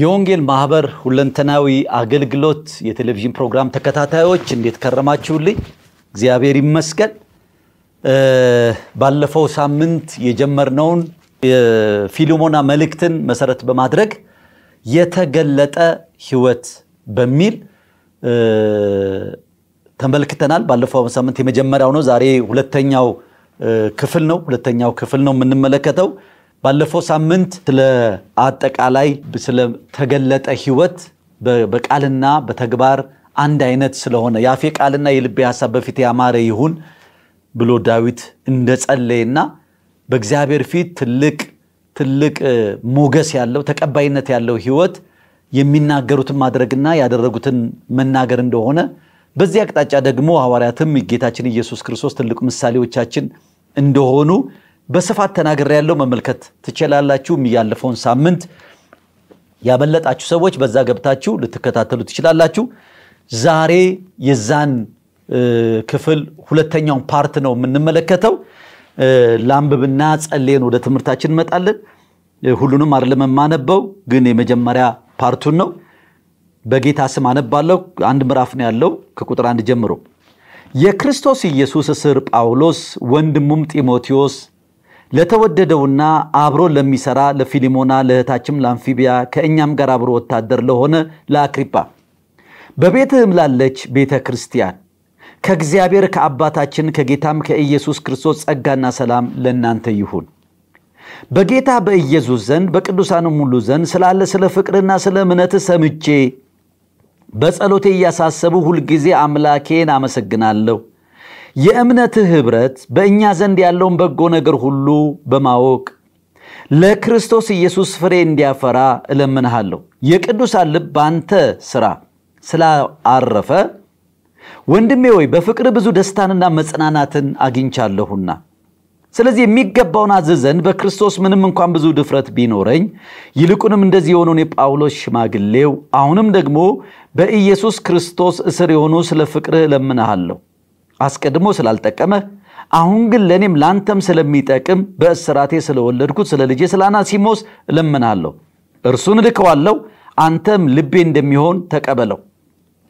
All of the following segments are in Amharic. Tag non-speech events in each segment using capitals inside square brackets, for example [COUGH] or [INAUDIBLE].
የወንጌል ማህበር ሁለንተናዊ አገልግሎት የቴሌቪዥን ፕሮግራም ተከታታዮች እንዴት ከረማችሁልኝ? እግዚአብሔር ይመስገን። ባለፈው ሳምንት የጀመርነውን የፊልሞና መልእክትን መሰረት በማድረግ የተገለጠ ሕይወት በሚል ተመልክተናል። ባለፈው ሳምንት የመጀመሪያው ነው። ዛሬ ሁለተኛው ክፍል ነው። ሁለተኛው ክፍል ነው የምንመለከተው። ባለፈው ሳምንት ስለ አጠቃላይ ስለተገለጠ ሕይወት በቃልና በተግባር አንድ አይነት ስለሆነ የአፌ ቃልና የልቤ ሀሳብ በፊት ያማረ ይሁን ብሎ ዳዊት እንደጸለየና በእግዚአብሔር ፊት ትልቅ ትልቅ ሞገስ ያለው ተቀባይነት ያለው ሕይወት የሚናገሩትን ማድረግና ያደረጉትን መናገር እንደሆነ በዚህ አቅጣጫ ደግሞ ሐዋርያትም ጌታችን ኢየሱስ ክርስቶስ ትልቁ ምሳሌዎቻችን እንደሆኑ በስፋት ተናግሬ ያለው መመልከት ትችላላችሁ። ያለፈውን ሳምንት ያመለጣችሁ ሰዎች በዛ ገብታችሁ ልትከታተሉ ትችላላችሁ። ዛሬ የዛን ክፍል ሁለተኛውን part ነው የምንመለከተው። ላንብብና ጸልየን ወደ ትምህርታችን እንመጣለን። ሁሉንም አይደለም የማነበው፣ ግን የመጀመሪያ part ኡን ነው። በጌታ ስም አነባለሁ። አንድ ምዕራፍ ነው ያለው ከቁጥር አንድ ጀምሮ የክርስቶስ ኢየሱስ እስር ጳውሎስ ወንድሙም ጢሞቴዎስ ለተወደደውና አብሮ ለሚሰራ ለፊሊሞና ለእህታችም ለአንፊቢያ ከእኛም ጋር አብሮ ወታደር ለሆነ ለአክሪጳ በቤትህም ላለች ቤተ ክርስቲያን ከእግዚአብሔር ከአባታችን ከጌታም ከኢየሱስ ክርስቶስ ጸጋና ሰላም ለእናንተ ይሁን። በጌታ በኢየሱስ ዘንድ በቅዱሳንም ሁሉ ዘንድ ስላለ ስለ ፍቅርና ስለ እምነትህ ሰምቼ በጸሎቴ እያሳሰቡ ሁልጊዜ አምላኬን አመሰግናለሁ። የእምነትህ ኅብረት በእኛ ዘንድ ያለውን በጎ ነገር ሁሉ በማወቅ ለክርስቶስ ኢየሱስ ፍሬ እንዲያፈራ እለምንሃለሁ። የቅዱሳን ልብ በአንተ ሥራ ስላአረፈ ወንድሜ ወይ በፍቅር ብዙ ደስታንና መጽናናትን አግኝቻለሁና ስለዚህ የሚገባውን አዝዝ ዘንድ በክርስቶስ ምንም እንኳን ብዙ ድፍረት ቢኖረኝ ይልቁንም እንደዚህ የሆነውን የጳውሎስ ሽማግሌው አሁንም ደግሞ በኢየሱስ ክርስቶስ እስር የሆኑ ስለ ፍቅርህ እለምንሃለሁ። አስቀድሞ ስላልጠቀመ አሁን ግን ለእኔም ለአንተም ስለሚጠቅም በእስራቴ ስለወለድኩት ስለ ልጄ ስለ አናሲሞስ እለምንሃለሁ። እርሱን እልከዋለሁ፣ አንተም ልቤ እንደሚሆን ተቀበለው።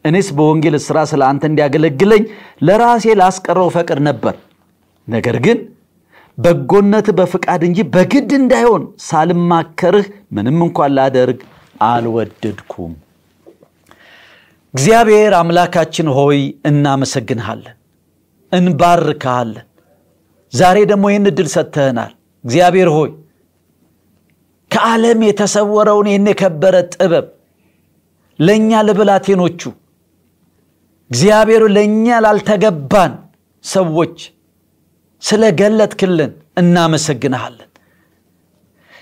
እኔስ በወንጌል ሥራ ስለ አንተ እንዲያገለግለኝ ለራሴ ላስቀረው ፈቅድ ነበር። ነገር ግን በጎነት በፍቃድ እንጂ በግድ እንዳይሆን ሳልማከርህ ምንም እንኳን ላደርግ አልወደድኩም። እግዚአብሔር አምላካችን ሆይ እናመሰግንሃለን፣ እንባርክሃለን። ዛሬ ደግሞ ይህን ዕድል ሰጥተህናል። እግዚአብሔር ሆይ ከዓለም የተሰወረውን ይህን የከበረ ጥበብ ለእኛ ለብላቴኖቹ እግዚአብሔሩ ለእኛ ላልተገባን ሰዎች ስለገለጥክልን እናመሰግንሃለን።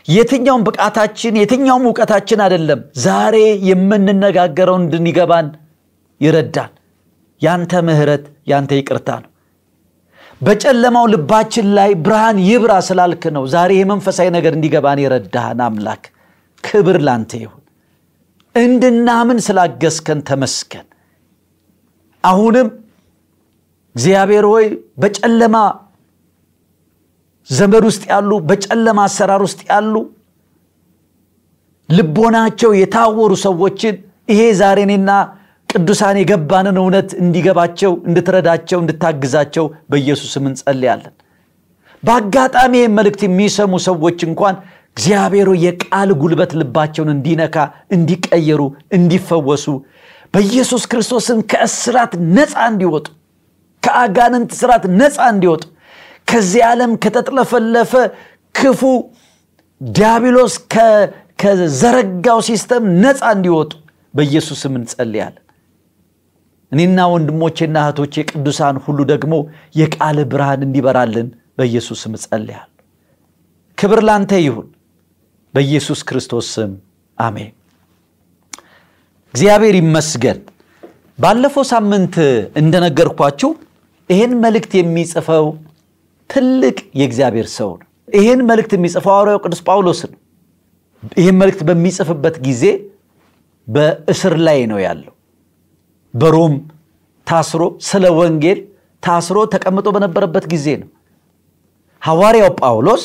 የትኛውም ብቃታችን የትኛውም እውቀታችን አይደለም ዛሬ የምንነጋገረው እንድንገባን ይረዳን ያንተ ምሕረት ያንተ ይቅርታ ነው። በጨለማው ልባችን ላይ ብርሃን ይብራ ስላልክ ነው ዛሬ የመንፈሳዊ ነገር እንዲገባን የረዳህን አምላክ ክብር ላንተ ይሁን። እንድናምን ስላገዝከን ተመስገን። አሁንም እግዚአብሔር ሆይ በጨለማ ዘመድ ውስጥ ያሉ በጨለማ አሰራር ውስጥ ያሉ ልቦናቸው የታወሩ ሰዎችን ይሄ ዛሬ ቅዱሳን የገባንን እውነት እንዲገባቸው እንድትረዳቸው እንድታግዛቸው በኢየሱስ ስም እንጸልያለን። በአጋጣሚ መልእክት የሚሰሙ ሰዎች እንኳን እግዚአብሔሩ የቃል ጉልበት ልባቸውን እንዲነካ እንዲቀየሩ እንዲፈወሱ በኢየሱስ ክርስቶስን ከእስራት ነፃ እንዲወጡ ከአጋንንት እስራት ነፃ እንዲወጡ ከዚህ ዓለም ከተጥለፈለፈ ክፉ ዲያብሎስ ከዘረጋው system ነፃ እንዲወጡ በኢየሱስ ስም እንጸልያለን። እኔና ወንድሞቼና እህቶቼ ቅዱሳን ሁሉ ደግሞ የቃል ብርሃን እንዲበራልን በኢየሱስ ስም እጸልያለሁ። ክብር ላንተ ይሁን በኢየሱስ ክርስቶስ ስም አሜን። እግዚአብሔር ይመስገን። ባለፈው ሳምንት እንደነገርኳችሁ ይህን መልእክት የሚጽፈው ትልቅ የእግዚአብሔር ሰው ነው። ይህን መልእክት የሚጽፈው ሐዋርያው ቅዱስ ጳውሎስ ነው። ይህን መልእክት በሚጽፍበት ጊዜ በእስር ላይ ነው ያለው። በሮም ታስሮ ስለ ወንጌል ታስሮ ተቀምጦ በነበረበት ጊዜ ነው። ሐዋርያው ጳውሎስ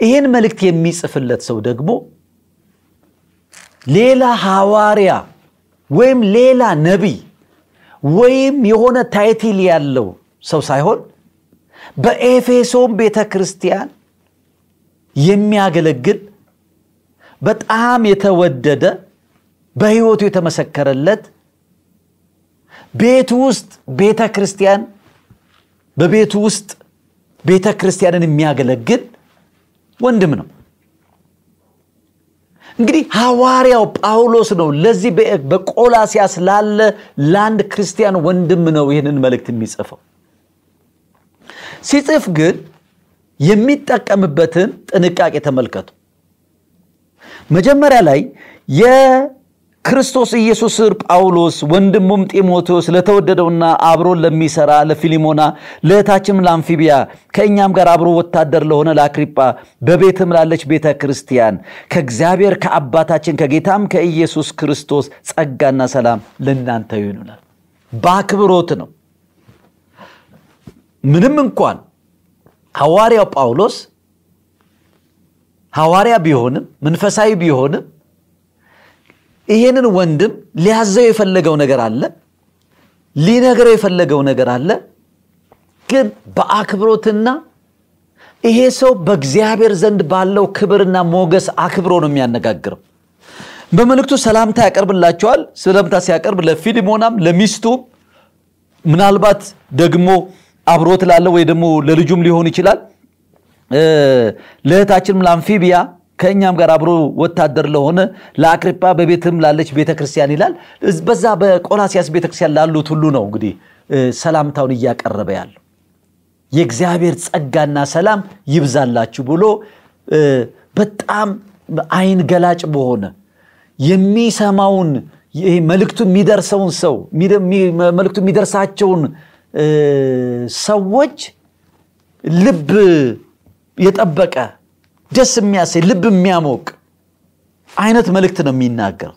ይህን መልእክት የሚጽፍለት ሰው ደግሞ ሌላ ሐዋርያ ወይም ሌላ ነቢይ ወይም የሆነ ታይትል ያለው ሰው ሳይሆን በኤፌሶን ቤተ ክርስቲያን የሚያገለግል በጣም የተወደደ በሕይወቱ የተመሰከረለት ቤቱ ውስጥ ቤተ ክርስቲያን በቤቱ ውስጥ ቤተ ክርስቲያንን የሚያገለግል ወንድም ነው። እንግዲህ ሐዋርያው ጳውሎስ ነው ለዚህ በቆላሲያስ ላለ ለአንድ ክርስቲያን ወንድም ነው ይህንን መልእክት የሚጽፈው። ሲጽፍ ግን የሚጠቀምበትን ጥንቃቄ ተመልከቱ። መጀመሪያ ላይ የክርስቶስ ኢየሱስ ጳውሎስ ወንድሙም ጢሞቴዎስ ለተወደደውና አብሮን ለሚሰራ ለፊሊሞና ለእህታችንም ለአምፊቢያ ከእኛም ጋር አብሮ ወታደር ለሆነ ለአክሪጳ በቤትም ላለች ቤተ ክርስቲያን ከእግዚአብሔር ከአባታችን ከጌታም ከኢየሱስ ክርስቶስ ጸጋና ሰላም ለእናንተ ይሆኑናል። በአክብሮት ነው። ምንም እንኳን ሐዋርያው ጳውሎስ ሐዋርያ ቢሆንም መንፈሳዊ ቢሆንም ይሄንን ወንድም ሊያዘው የፈለገው ነገር አለ፣ ሊነግረው የፈለገው ነገር አለ። ግን በአክብሮትና ይሄ ሰው በእግዚአብሔር ዘንድ ባለው ክብርና ሞገስ አክብሮ ነው የሚያነጋግረው። በመልእክቱ ሰላምታ ያቀርብላቸዋል። ሰላምታ ሲያቀርብ ለፊሊሞናም ለሚስቱም ምናልባት ደግሞ አብሮት ላለው ወይ ደግሞ ለልጁም ሊሆን ይችላል ለእህታችንም ለአምፊቢያ ከእኛም ጋር አብሮ ወታደር ለሆነ ለአክሪጳ በቤትም ላለች ቤተ ይላል። በዛ በቆላሲያስ ቤተ ክርስቲያን ላሉት ሁሉ ነው እንግዲህ ሰላምታውን እያቀረበ ያለው የእግዚአብሔር ጸጋና ሰላም ይብዛላችሁ ብሎ በጣም አይን ገላጭ በሆነ የሚሰማውን መልእክቱ የሚደርሰውን ሰው መልእክቱ የሚደርሳቸውን ሰዎች ልብ የጠበቀ ደስ የሚያሰኝ ልብ የሚያሞቅ አይነት መልእክት ነው የሚናገረው።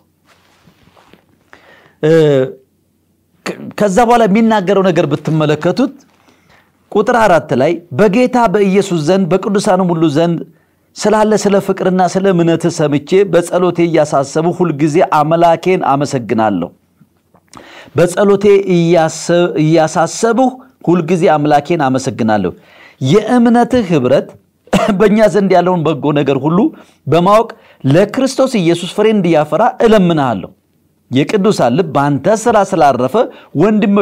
ከዛ በኋላ የሚናገረው ነገር ብትመለከቱት ቁጥር አራት ላይ በጌታ በኢየሱስ ዘንድ በቅዱሳንም ሁሉ ዘንድ ስላለ ስለ ፍቅርና ስለ እምነት ሰምቼ በጸሎቴ እያሳሰቡ ሁልጊዜ አምላኬን አመሰግናለሁ። በጸሎቴ እያሳሰብሁ ሁልጊዜ አምላኬን አመሰግናለሁ። የእምነትህ ኅብረት [LAUGHS] በእኛ ዘንድ ያለውን በጎ ነገር ሁሉ በማወቅ ለክርስቶስ ኢየሱስ ፍሬ እንዲያፈራ እለምንሃለሁ። የቅዱሳን ልብ በአንተ ሥራ ስላረፈ ወንድሜ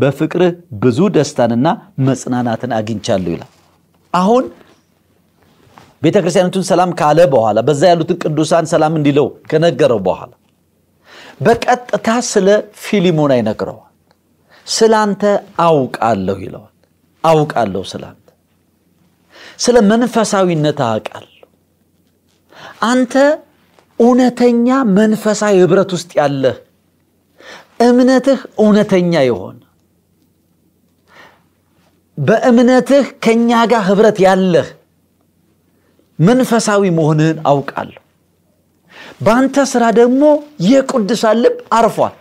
በፍቅርህ ብዙ ደስታንና መጽናናትን አግኝቻለሁ ይላል። አሁን ቤተ ክርስቲያኒቱን ሰላም ካለ በኋላ በዛ ያሉትን ቅዱሳን ሰላም እንዲለው ከነገረው በኋላ በቀጥታ ስለ ፊሊሞና ይነግረዋል። ስላንተ አውቃለሁ ይለዋል። አውቃለሁ ስላንተ ስለ መንፈሳዊነት አውቃለሁ። አንተ እውነተኛ መንፈሳዊ ኅብረት ውስጥ ያለህ እምነትህ እውነተኛ የሆነ በእምነትህ ከእኛ ጋር ኅብረት ያለህ መንፈሳዊ መሆንህን አውቃለሁ። በአንተ ስራ ደግሞ የቅዱሳን ልብ አርፏል።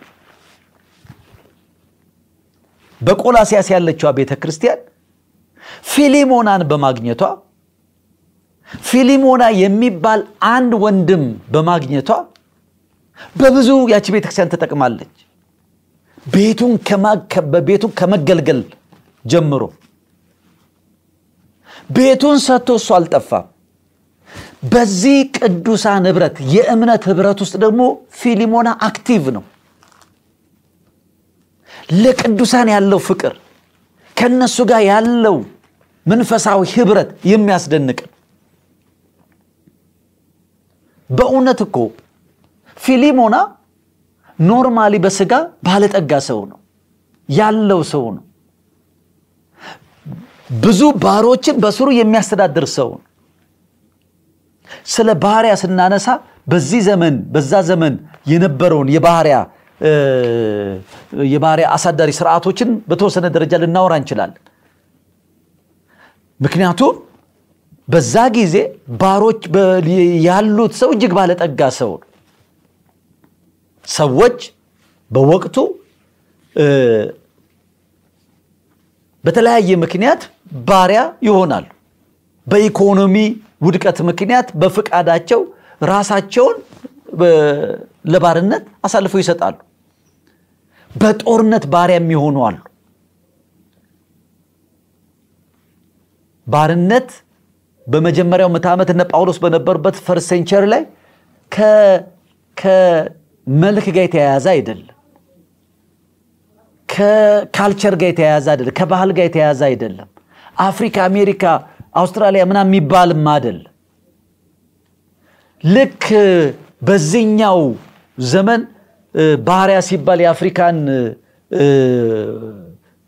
በቆላሲያስ ያለችዋ ቤተ ክርስቲያን ፊሊሞናን በማግኘቷ ፊሊሞና የሚባል አንድ ወንድም በማግኘቷ በብዙ ያቺ ቤተ ክርስቲያን ተጠቅማለች። ቤቱን በቤቱን ከመገልገል ጀምሮ ቤቱን ሰጥቶ እሱ አልጠፋም። በዚህ ቅዱሳን ኅብረት የእምነት ኅብረት ውስጥ ደግሞ ፊሊሞና active ነው። ለቅዱሳን ያለው ፍቅር ከነሱ ጋር ያለው መንፈሳዊ ኅብረት የሚያስደንቅ በእውነት እኮ ፊሊሞና normally በስጋ ባለጠጋ ሰው ነው ያለው ሰው ነው። ብዙ ባሮችን በስሩ የሚያስተዳድር ሰው ነው። ስለ ባሪያ ስናነሳ በዚህ ዘመን በዛ ዘመን የነበረውን የባሪያ የባሪያ አሳዳሪ ስርዓቶችን በተወሰነ ደረጃ ልናወራ እንችላለን። ምክንያቱም በዛ ጊዜ ባሮች ያሉት ሰው እጅግ ባለጠጋ ሰው ሰዎች በወቅቱ በተለያየ ምክንያት ባሪያ ይሆናሉ። በኢኮኖሚ ውድቀት ምክንያት በፍቃዳቸው ራሳቸውን ለባርነት አሳልፈው ይሰጣሉ። በጦርነት ባሪያ የሚሆኑ አሉ። ባርነት በመጀመሪያው ምዕተ ዓመት እነ ጳውሎስ በነበሩበት first century ላይ ከመልክ ጋር የተያያዘ አይደለም። ከካልቸር ጋር የተያያዘ አይደለም። ከባህል ጋር የተያያዘ አይደለም። አፍሪካ፣ አሜሪካ፣ አውስትራሊያ ምናምን የሚባልም አይደለም። ልክ በዚህኛው ዘመን ባሪያ ሲባል የአፍሪካን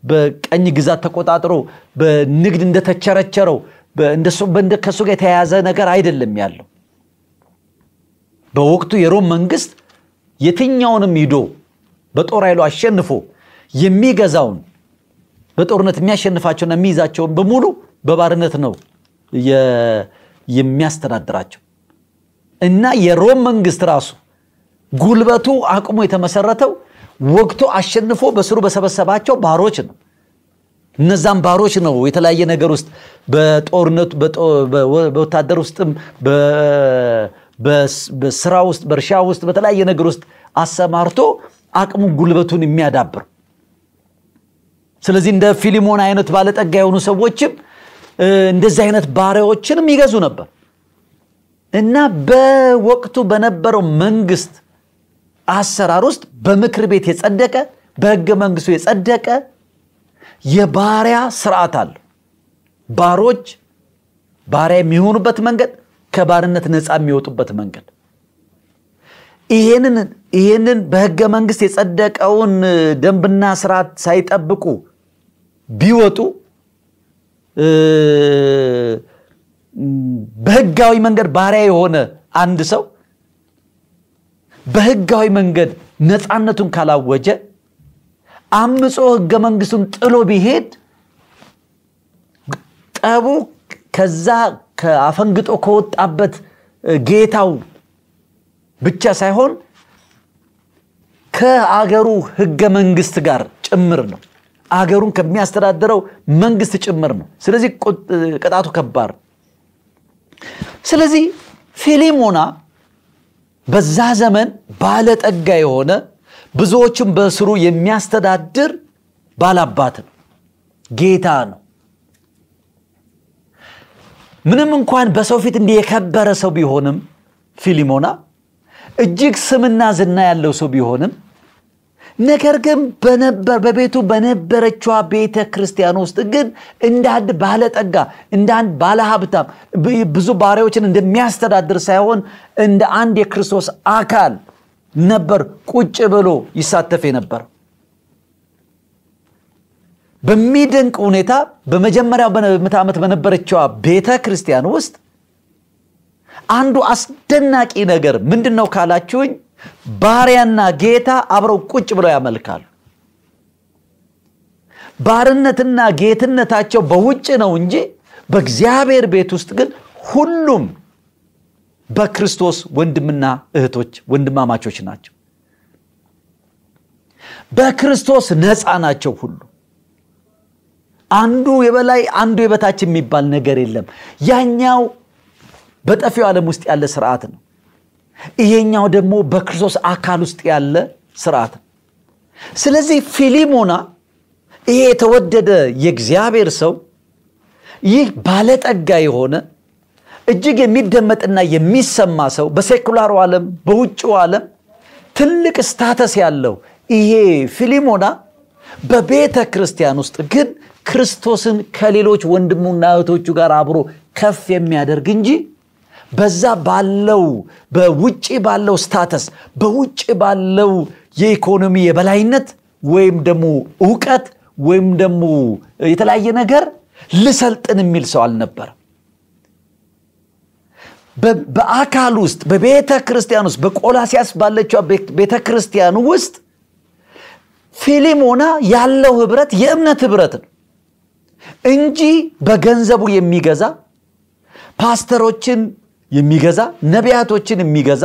በቀኝ ግዛት ተቆጣጥሮ በንግድ እንደተቸረቸረው ከእሱ ጋር የተያያዘ ነገር አይደለም ያለው። በወቅቱ የሮም መንግስት የትኛውንም ሂዶ በጦር ኃይሉ አሸንፎ የሚገዛውን በጦርነት የሚያሸንፋቸውና የሚይዛቸውን በሙሉ በባርነት ነው የሚያስተዳድራቸው እና የሮም መንግስት ራሱ ጉልበቱ አቅሙ የተመሰረተው ወግቶ አሸንፎ በስሩ በሰበሰባቸው ባሮች ነው። እነዛም ባሮች ነው የተለያየ ነገር ውስጥ በጦርነቱ በወታደር ውስጥም በስራ ውስጥ በእርሻ ውስጥ በተለያየ ነገር ውስጥ አሰማርቶ አቅሙ ጉልበቱን የሚያዳብር ስለዚህ እንደ ፊሊሞን አይነት ባለጠጋ የሆኑ ሰዎችም እንደዚህ አይነት ባሪያዎችንም ይገዙ ነበር እና በወቅቱ በነበረው መንግስት አሰራር ውስጥ በምክር ቤት የጸደቀ በህገ መንግስቱ የጸደቀ የባሪያ ስርዓት አለ። ባሮች ባሪያ የሚሆኑበት መንገድ፣ ከባርነት ነፃ የሚወጡበት መንገድ። ይህንን በህገ መንግስት የጸደቀውን ደንብና ስርዓት ሳይጠብቁ ቢወጡ በህጋዊ መንገድ ባሪያ የሆነ አንድ ሰው በህጋዊ መንገድ ነፃነቱን ካላወጀ አምጾ ህገ መንግስቱን ጥሎ ቢሄድ ጠቡ ከዛ ከአፈንግጦ ከወጣበት ጌታው ብቻ ሳይሆን ከአገሩ ህገ መንግስት ጋር ጭምር ነው። አገሩን ከሚያስተዳድረው መንግስት ጭምር ነው። ስለዚህ ቅጣቱ ከባድ። ስለዚህ ፊሊሞና በዛ ዘመን ባለጠጋ የሆነ ብዙዎችን በስሩ የሚያስተዳድር ባላባት ነው፣ ጌታ ነው። ምንም እንኳን በሰው ፊት እንዲህ የከበረ ሰው ቢሆንም ፊሊሞና እጅግ ስምና ዝና ያለው ሰው ቢሆንም ነገር ግን በቤቱ በነበረችዋ ቤተ ክርስቲያን ውስጥ ግን እንደ አንድ ባለጠጋ እንደ አንድ ባለሀብታም ብዙ ባሪያዎችን እንደሚያስተዳድር ሳይሆን እንደ አንድ የክርስቶስ አካል ነበር ቁጭ ብሎ ይሳተፍ የነበር። በሚደንቅ ሁኔታ በመጀመሪያው ምዕተ ዓመት በነበረችዋ ቤተ ክርስቲያን ውስጥ አንዱ አስደናቂ ነገር ምንድን ነው ካላችሁኝ፣ ባሪያና ጌታ አብረው ቁጭ ብለው ያመልካሉ። ባርነትና ጌትነታቸው በውጭ ነው እንጂ በእግዚአብሔር ቤት ውስጥ ግን ሁሉም በክርስቶስ ወንድምና እህቶች ወንድማማቾች ናቸው። በክርስቶስ ነፃ ናቸው ሁሉ። አንዱ የበላይ አንዱ የበታች የሚባል ነገር የለም። ያኛው በጠፊው ዓለም ውስጥ ያለ ስርዓት ነው። ይሄኛው ደግሞ በክርስቶስ አካል ውስጥ ያለ ስርዓት ነው። ስለዚህ ፊሊሞና ይሄ የተወደደ የእግዚአብሔር ሰው ይህ ባለጠጋ የሆነ እጅግ የሚደመጥና የሚሰማ ሰው በ secular ኡ ዓለም በውጭው ዓለም ትልቅ status ያለው ይሄ ፊሊሞና በቤተ ክርስቲያን ውስጥ ግን ክርስቶስን ከሌሎች ወንድሙና እህቶቹ ጋር አብሮ ከፍ የሚያደርግ እንጂ በዛ ባለው በውጭ ባለው status በውጭ ባለው የኢኮኖሚ የበላይነት ወይም ደግሞ እውቀት ወይም ደግሞ የተለያየ ነገር ልሰልጥን የሚል ሰው አልነበረም። በአካል ውስጥ በቤተ ክርስቲያን ውስጥ በቆላሲያስ ባለችው ቤተ ክርስቲያን ውስጥ ፊሊሞና ያለው ህብረት የእምነት ህብረት ነው እንጂ በገንዘቡ የሚገዛ ፓስተሮችን የሚገዛ ነቢያቶችን የሚገዛ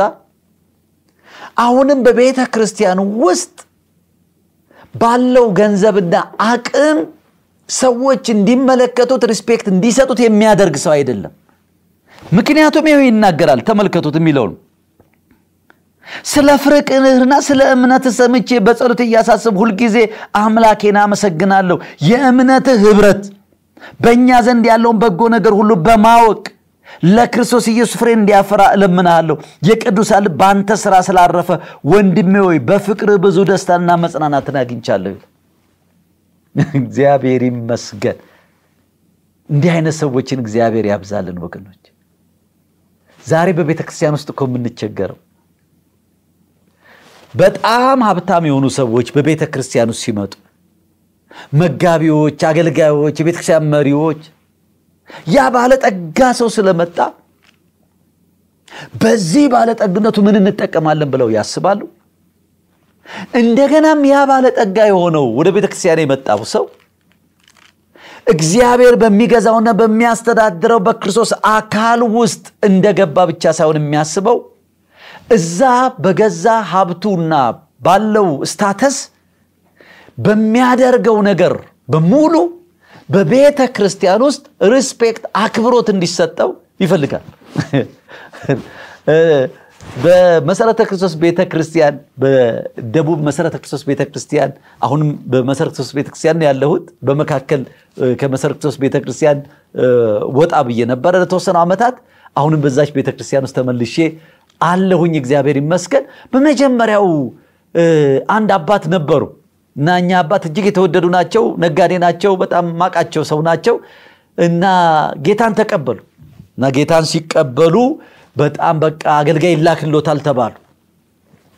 አሁንም በቤተ ክርስቲያን ውስጥ ባለው ገንዘብና አቅም ሰዎች እንዲመለከቱት respect እንዲሰጡት የሚያደርግ ሰው አይደለም። ምክንያቱም ይኸው ይናገራል። ተመልከቱት የሚለውን ስለ ፍቅርህና ስለ እምነት ሰምቼ በጸሎት እያሳስብ ሁልጊዜ አምላኬን አመሰግናለሁ። የእምነትህ ህብረት በእኛ ዘንድ ያለውን በጎ ነገር ሁሉ በማወቅ ለክርስቶስ ኢየሱስ ፍሬ እንዲያፈራ እለምናለሁ። የቅዱሳን ልብ በአንተ ስራ ስላረፈ ወንድሜ ሆይ በፍቅር ብዙ ደስታና መጽናናትን አግኝቻለሁ። እግዚአብሔር ይመስገን። እንዲህ አይነት ሰዎችን እግዚአብሔር ያብዛልን ወገኖች። ዛሬ በቤተ ክርስቲያን ውስጥ እኮ የምንቸገረው በጣም ሀብታም የሆኑ ሰዎች በቤተ ክርስቲያን ውስጥ ሲመጡ መጋቢዎች፣ አገልጋዮች፣ የቤተ መሪዎች ያ ባለጠጋ ሰው ስለመጣ በዚህ ባለጠግነቱ ምን እንጠቀማለን ብለው ያስባሉ። እንደገናም ያ ባለጠጋ የሆነው ወደ ቤተ ክርስቲያን የመጣው ሰው እግዚአብሔር በሚገዛውና በሚያስተዳድረው በክርስቶስ አካል ውስጥ እንደገባ ብቻ ሳይሆን የሚያስበው እዛ በገዛ ሀብቱና ባለው status በሚያደርገው ነገር በሙሉ በቤተ ክርስቲያን ውስጥ respect፣ አክብሮት እንዲሰጠው ይፈልጋል። [LAUGHS] በመሰረተ ክርስቶስ ቤተ ክርስቲያን በደቡብ መሰረተ ክርስቶስ ቤተ ክርስቲያን አሁንም በመሰረተ ክርስቶስ ቤተ ክርስቲያን ያለሁት። በመካከል ከመሰረተ ክርስቶስ ቤተ ክርስቲያን ወጣ ብዬ ነበረ ለተወሰኑ ዓመታት። አሁንም በዛች ቤተ ክርስቲያን ውስጥ ተመልሼ አለሁኝ። እግዚአብሔር ይመስገን። በመጀመሪያው አንድ አባት ነበሩ እና እኛ አባት እጅግ የተወደዱ ናቸው። ነጋዴ ናቸው። በጣም ማቃቸው ሰው ናቸው እና ጌታን ተቀበሉ እና ጌታን ሲቀበሉ በጣም በቃ አገልጋይ ይላክሎታል ተባሉ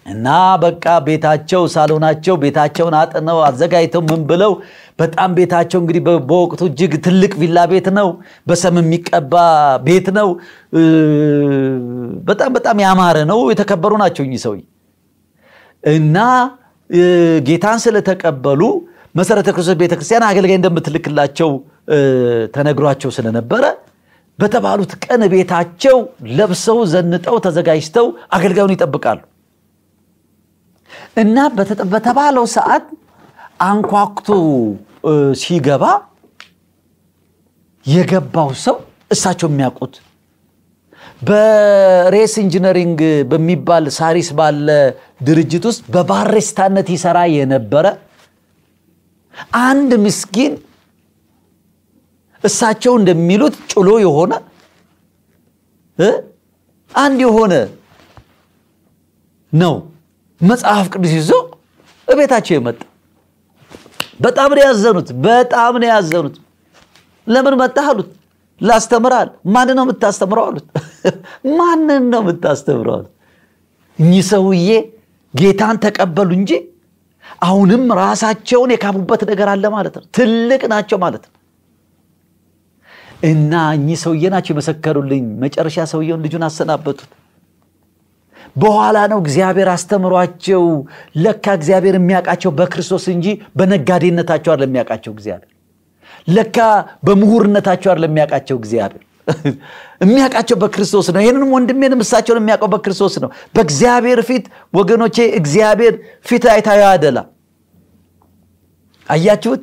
እና በቃ ቤታቸው ሳሎናቸው ቤታቸውን አጥነው አዘጋጅተው ምን ብለው በጣም ቤታቸው እንግዲህ በወቅቱ እጅግ ትልቅ ቪላ ቤት ነው። በሰም የሚቀባ ቤት ነው። በጣም በጣም ያማረ ነው። የተከበሩ ናቸው እኚህ ሰውዬ እና ጌታን ስለተቀበሉ መሰረተ ክርስቶስ ቤተክርስቲያን አገልጋይ እንደምትልክላቸው ተነግሯቸው ስለነበረ በተባሉት ቀን ቤታቸው ለብሰው ዘንጠው ተዘጋጅተው አገልጋዩን ይጠብቃሉ። እና በተባለው ሰዓት አንኳኩቶ ሲገባ የገባው ሰው እሳቸው የሚያውቁት በሬስ ኢንጂነሪንግ በሚባል ሳሪስ ባለ ድርጅት ውስጥ በባሬስታነት ይሰራ የነበረ አንድ ምስኪን እሳቸው እንደሚሉት ጭሎ የሆነ አንድ የሆነ ነው መጽሐፍ ቅዱስ ይዞ እቤታቸው የመጣ በጣም ነው ያዘኑት። በጣም ነው ያዘኑት። ለምን መጣህ አሉት። ላስተምራል። ማንን ነው የምታስተምረው አሉት። [LAUGHS] ማንን ነው የምታስተምረው አሉት። እኚህ ሰውዬ ጌታን ተቀበሉ እንጂ አሁንም ራሳቸውን የካቡበት ነገር አለ ማለት ነው። ትልቅ ናቸው ማለት ነው። እና እኚህ ሰውዬ ናቸው የመሰከሩልኝ። መጨረሻ ሰውየውን ልጁን አሰናበቱት። በኋላ ነው እግዚአብሔር አስተምሯቸው። ለካ እግዚአብሔር የሚያውቃቸው በክርስቶስ እንጂ በነጋዴነታቸው አይደለም የሚያውቃቸው እግዚአብሔር። ለካ በምሁርነታቸው አይደለም የሚያውቃቸው እግዚአብሔር። [LAUGHS] የሚያውቃቸው በክርስቶስ ነው። ይህንንም ወንድሜንም እሳቸውን የሚያውቀው በክርስቶስ ነው። በእግዚአብሔር ፊት ወገኖቼ፣ እግዚአብሔር ፊት አይታዩ አደላ። አያችሁት?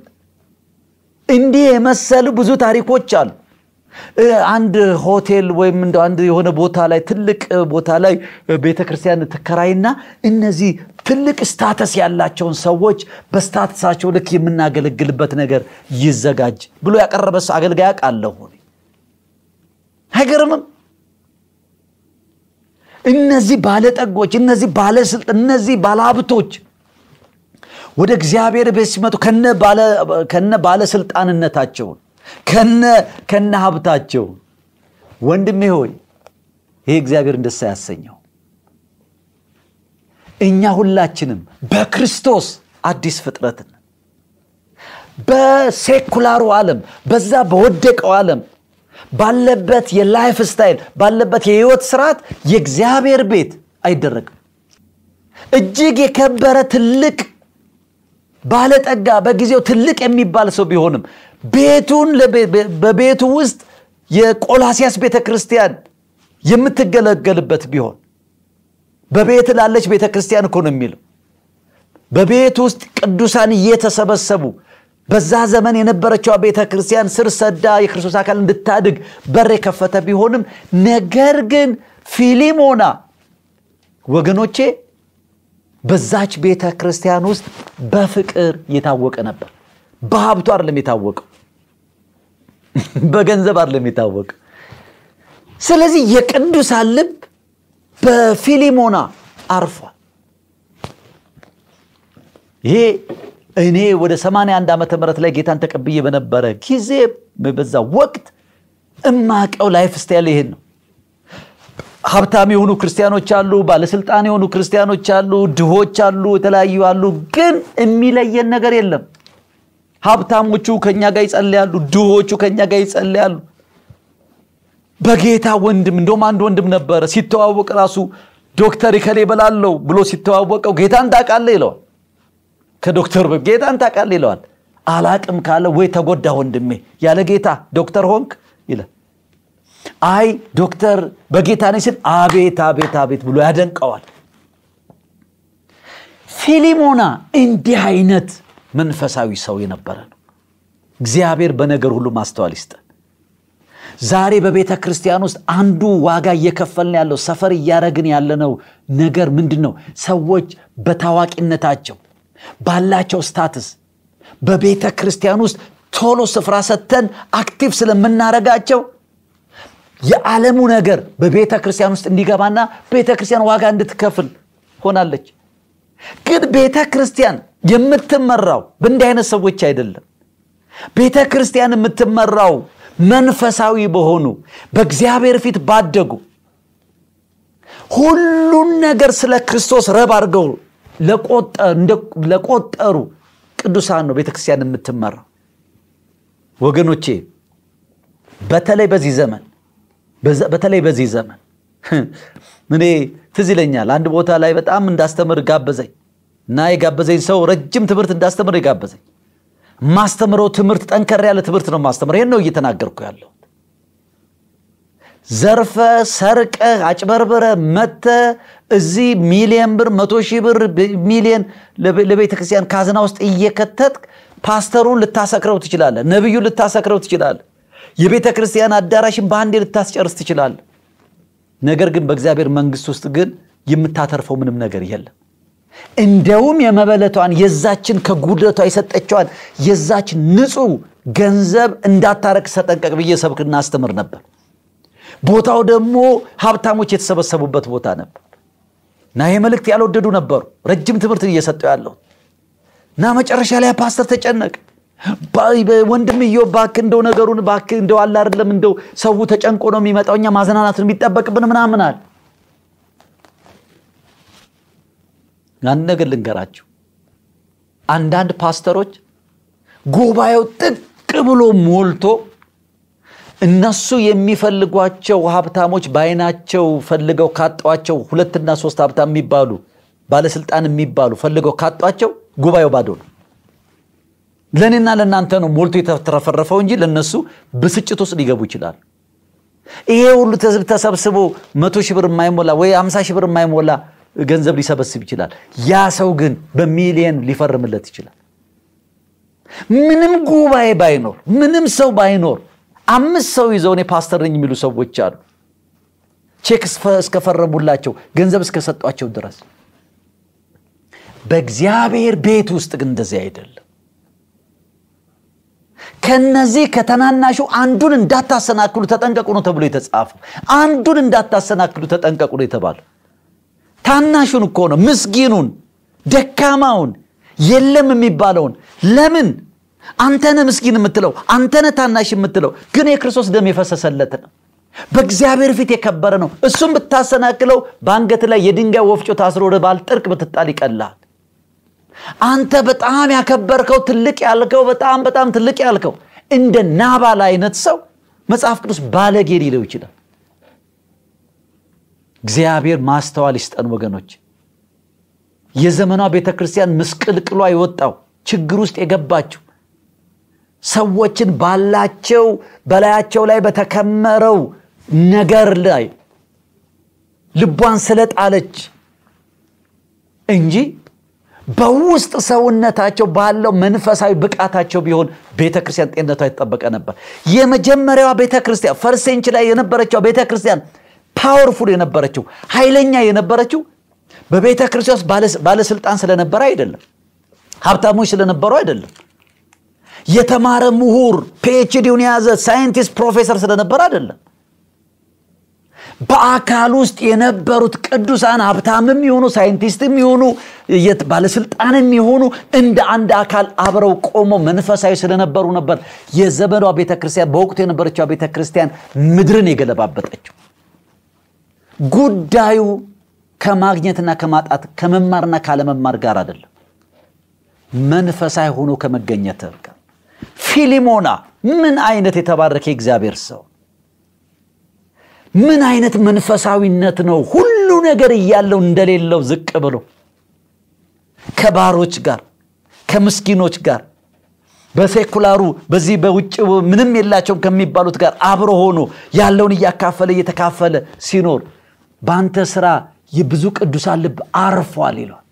እንዲህ የመሰሉ ብዙ ታሪኮች አሉ። አንድ ሆቴል ወይም እንደ አንድ የሆነ ቦታ ላይ ትልቅ ቦታ ላይ ቤተ ክርስቲያን ትከራይና እነዚህ ትልቅ ስታተስ ያላቸውን ሰዎች በስታተሳቸው ልክ የምናገለግልበት ነገር ይዘጋጅ ብሎ ያቀረበ አገልጋይ አውቃለሁ። አይገርምም? እነዚህ ባለጠጎች፣ እነዚህ ባለስልጣን፣ እነዚህ ባለሀብቶች ወደ እግዚአብሔር ቤት ሲመጡ ከነ ባለስልጣንነታቸውን ከነ ሀብታቸው ወንድሜ ሆይ ይሄ እግዚአብሔር ደስ ያሰኘው እኛ ሁላችንም በክርስቶስ አዲስ ፍጥረት ነን። በ secular ኡ ዓለም በዛ በወደቀው ዓለም ባለበት የ life style ባለበት የህይወት ስርዓት የእግዚአብሔር ቤት አይደረግም። እጅግ የከበረ ትልቅ ባለጠጋ በጊዜው ትልቅ የሚባል ሰው ቢሆንም ቤቱን በቤቱ ውስጥ የቆላሲያስ ቤተ ክርስቲያን የምትገለገልበት ቢሆን በቤት ላለች ቤተ ክርስቲያን እኮ ነው የሚለው። በቤት ውስጥ ቅዱሳን እየተሰበሰቡ በዛ ዘመን የነበረችው ቤተ ክርስቲያን ስር ሰዳ የክርስቶስ አካል እንድታድግ በር የከፈተ ቢሆንም ነገር ግን ፊሊሞና ወገኖቼ በዛች ቤተ ክርስቲያን ውስጥ በፍቅር የታወቀ ነበር። በሀብቱ አይደለም የታወቀው፣ በገንዘብ አይደለም የታወቀው። ስለዚህ የቅዱሳን ልብ በፊሊሞና አርፏል። ይሄ እኔ ወደ 81 ዓመተ ምህረት ላይ ጌታን ተቀብዬ በነበረ ጊዜ በዛ ወቅት እማውቀው life style ይሄን ነው። ሀብታም የሆኑ ክርስቲያኖች አሉ፣ ባለስልጣን የሆኑ ክርስቲያኖች አሉ፣ ድሆች አሉ፣ የተለያዩ አሉ። ግን የሚለየን ነገር የለም። ሀብታሞቹ ከኛ ጋር ይጸልያሉ፣ ድሆቹ ከኛ ጋር ይጸልያሉ። በጌታ ወንድም እንደውም አንድ ወንድም ነበረ ሲተዋወቅ ራሱ ዶክተር ይከሌ በላለው ብሎ ሲተዋወቀው ጌታን ታውቃለህ ይለዋል። ከዶክተር ጌታን ታውቃለህ ይለዋል። አላቅም ካለ ወይ ተጎዳ ወንድሜ፣ ያለ ጌታ ዶክተር ሆንክ ይላል። አይ ዶክተር በጌታ ነኝ ሲል አቤት አቤት አቤት ብሎ ያደንቀዋል። ፊሊሞና እንዲህ አይነት መንፈሳዊ ሰው የነበረ ነው። እግዚአብሔር በነገር ሁሉ ማስተዋል ይስጠን። ዛሬ በቤተ ክርስቲያን ውስጥ አንዱ ዋጋ እየከፈልን ያለው ሰፈር እያደረግን ያለነው ነገር ምንድን ነው? ሰዎች በታዋቂነታቸው ባላቸው status በቤተ ክርስቲያን ውስጥ ቶሎ ስፍራ ሰጥተን active ስለምናረጋቸው የዓለሙ ነገር በቤተ ክርስቲያን ውስጥ እንዲገባና ቤተ ክርስቲያን ዋጋ እንድትከፍል ሆናለች። ግን ቤተ ክርስቲያን የምትመራው በእንዲህ አይነት ሰዎች አይደለም። ቤተ ክርስቲያን የምትመራው መንፈሳዊ በሆኑ በእግዚአብሔር ፊት ባደጉ ሁሉን ነገር ስለ ክርስቶስ ረብ አድርገው ለቆጠሩ ቅዱሳን ነው ቤተ ክርስቲያን የምትመራው። ወገኖቼ በተለይ በዚህ ዘመን በተለይ በዚህ ዘመን እኔ ትዝ ይለኛል አንድ ቦታ ላይ በጣም እንዳስተምር ጋበዘኝ እና የጋበዘኝ ሰው ረጅም ትምህርት እንዳስተምር የጋበዘኝ ማስተምረው ትምህርት ጠንከር ያለ ትምህርት ነው ማስተምረው። ይህን ነው እየተናገርኩ ያለው። ዘርፈ ሰርቀ አጭበርበረ መተ እዚህ ሚሊየን ብር መቶ ሺህ ብር ሚሊየን ለቤተ ክርስቲያን ካዝና ውስጥ እየከተት ፓስተሩን ልታሰክረው ትችላለህ። ነቢዩን ልታሰክረው ትችላለህ። የቤተ ክርስቲያን አዳራሽን በአንዴ ልታስጨርስ ትችላለህ። ነገር ግን በእግዚአብሔር መንግስት ውስጥ ግን የምታተርፈው ምንም ነገር የለም። እንደውም የመበለቷን የዛችን ከጉድለቷ የሰጠችዋን የዛች ንጹህ ገንዘብ እንዳታረቅ ተጠንቀቅ ብዬ ሰብክና አስተምር ነበር። ቦታው ደግሞ ሀብታሞች የተሰበሰቡበት ቦታ ነበር። እና ይህ መልእክት ያልወደዱ ነበሩ። ረጅም ትምህርት እየሰጠው ያለው። እና መጨረሻ ላይ ፓስተር ተጨነቅ ወንድምየው እባክህ እንደው ነገሩን እባክህ እንደው አለ አይደለም? እንደው ሰው ተጨንቆ ነው የሚመጣው እኛ ማዘናናትን የሚጠበቅብን ምናምን አንድ ነገር ልንገራችሁ። አንዳንድ ፓስተሮች ጉባኤው ጥቅ ብሎ ሞልቶ እነሱ የሚፈልጓቸው ሀብታሞች በአይናቸው ፈልገው ካጧቸው ሁለትና ሶስት ሀብታም የሚባሉ ባለስልጣን የሚባሉ ፈልገው ካጧቸው ጉባኤው ባዶ ነው። ለእኔና ለእናንተ ነው ሞልቶ የተትረፈረፈው እንጂ ለእነሱ ብስጭት ውስጥ ሊገቡ ይችላሉ። ይሄ ሁሉ ተሰብስቦ መቶ ሺህ ብር የማይሞላ ወይ አምሳ ሺህ ብር የማይሞላ ገንዘብ ሊሰበስብ ይችላል። ያ ሰው ግን በሚሊየን ሊፈርምለት ይችላል። ምንም ጉባኤ ባይኖር ምንም ሰው ባይኖር አምስት ሰው ይዘው እኔ ፓስተር ነኝ የሚሉ ሰዎች አሉ። ቼክ እስከፈረሙላቸው ገንዘብ እስከሰጧቸው ድረስ። በእግዚአብሔር ቤት ውስጥ ግን እንደዚህ አይደለም። ከነዚህ ከተናናሹ አንዱን እንዳታሰናክሉ ተጠንቀቁ ነው ተብሎ የተጻፈው። አንዱን እንዳታሰናክሉ ተጠንቀቁ ነው የተባለው። ታናሹን እኮ ነው፣ ምስኪኑን፣ ደካማውን፣ የለም የሚባለውን ለምን አንተነ ምስኪን የምትለው አንተነ ታናሽ የምትለው ግን የክርስቶስ ደም የፈሰሰለት ነው። በእግዚአብሔር ፊት የከበረ ነው። እሱም ብታሰናክለው በአንገት ላይ የድንጋይ ወፍጮ ታስሮ ወደ ባልጥርቅ ብትጣል ይቀላል። አንተ በጣም ያከበርከው ትልቅ ያልከው በጣም በጣም ትልቅ ያልከው እንደ ናባል አይነት ሰው መጽሐፍ ቅዱስ ባለጌ ሊለው ይችላል። እግዚአብሔር ማስተዋል ይስጠን ወገኖች። የዘመኗ ቤተ ክርስቲያን ምስቅልቅሏ የወጣው ችግር ውስጥ የገባችው ሰዎችን ባላቸው በላያቸው ላይ በተከመረው ነገር ላይ ልቧን ስለጣለች እንጂ በውስጥ ሰውነታቸው ባለው መንፈሳዊ ብቃታቸው ቢሆን ቤተ ክርስቲያን ጤንነቷ የተጠበቀ ነበር። የመጀመሪያዋ ቤተ ክርስቲያን first century ላይ የነበረችው ቤተ ክርስቲያን powerful የነበረችው ኃይለኛ የነበረችው በቤተ ክርስቶስ ባለስልጣን ስለነበረ አይደለም። ሀብታሞች ስለነበሩ አይደለም። የተማረ ምሁር PhD ውን የያዘ ሳይንቲስት ፕሮፌሰር ስለነበረ አይደለም። በአካል ውስጥ የነበሩት ቅዱሳን ሀብታምም የሆኑ ሳይንቲስትም የሆኑ ባለስልጣንም የሆኑ እንደ አንድ አካል አብረው ቆመው መንፈሳዊ ስለነበሩ ነበር የዘመኗ ቤተክርስቲያን በወቅቱ የነበረችው ቤተክርስቲያን ምድርን የገለባበጠችው። ጉዳዩ ከማግኘትና ከማጣት ከመማርና ካለመማር ጋር አይደለም፣ መንፈሳዊ ሆኖ ከመገኘት ጋር። ፊሊሞና ምን አይነት የተባረከ የእግዚአብሔር ሰው ምን አይነት መንፈሳዊነት ነው! ሁሉ ነገር እያለው እንደሌለው ዝቅ ብሎ ከባሮች ጋር ከምስኪኖች ጋር በሴኩላሩ በዚህ በውጭ ምንም የላቸውም ከሚባሉት ጋር አብሮ ሆኖ ያለውን እያካፈለ እየተካፈለ ሲኖር በአንተ ስራ የብዙ ቅዱሳን ልብ አርፏል ይሏል።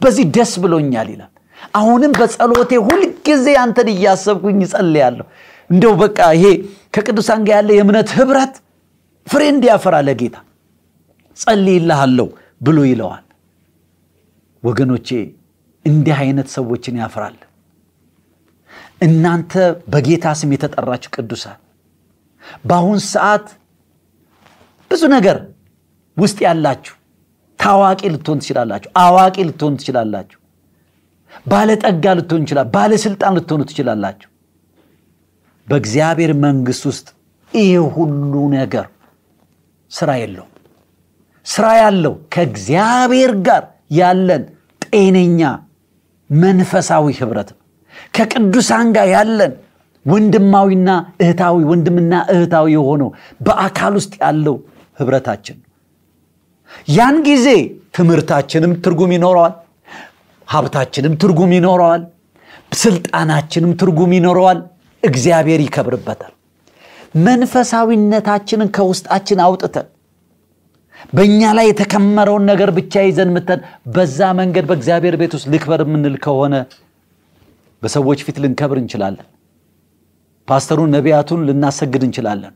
በዚህ ደስ ብሎኛል ይላል። አሁንም በጸሎቴ ሁልጊዜ አንተን እያሰብኩኝ እጸልያለሁ። እንደው በቃ ይሄ ከቅዱሳን ጋር ያለ የእምነት ህብረት ፍሬ እንዲያፈራ ለጌታ ጸልይልሃለሁ ብሎ ይለዋል። ወገኖቼ እንዲህ አይነት ሰዎችን ያፍራል። እናንተ በጌታ ስም የተጠራችሁ ቅዱሳን በአሁን ሰዓት ብዙ ነገር ውስጥ ያላችሁ ታዋቂ ልትሆን ትችላላችሁ፣ አዋቂ ልትሆን ትችላላችሁ፣ ባለጠጋ ልትሆን ይችላል፣ ባለስልጣን ልትሆኑ ትችላላችሁ። በእግዚአብሔር መንግስት ውስጥ ይህ ሁሉ ነገር ስራ የለውም። ስራ ያለው ከእግዚአብሔር ጋር ያለን ጤነኛ መንፈሳዊ ህብረት ነው። ከቅዱሳን ጋር ያለን ወንድማዊና እህታዊ ወንድምና እህታዊ የሆነው በአካል ውስጥ ያለው ህብረታችን ነው። ያን ጊዜ ትምህርታችንም ትርጉም ይኖረዋል፣ ሀብታችንም ትርጉም ይኖረዋል፣ ስልጣናችንም ትርጉም ይኖረዋል። እግዚአብሔር ይከብርበታል። መንፈሳዊነታችንን ከውስጣችን አውጥተን በእኛ ላይ የተከመረውን ነገር ብቻ ይዘን ምተን በዛ መንገድ በእግዚአብሔር ቤት ውስጥ ልክበር የምንል ከሆነ በሰዎች ፊት ልንከብር እንችላለን። ፓስተሩን፣ ነቢያቱን ልናሰግድ እንችላለን።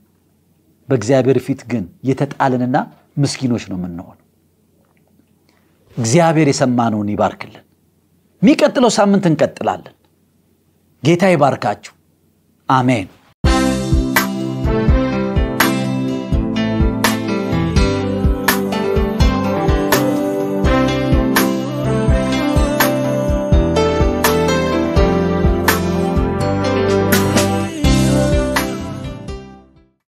በእግዚአብሔር ፊት ግን የተጣልንና ምስኪኖች ነው የምንሆን። እግዚአብሔር የሰማነውን ይባርክልን። የሚቀጥለው ሳምንት እንቀጥላለን። ጌታ ይባርካችሁ። አሜን።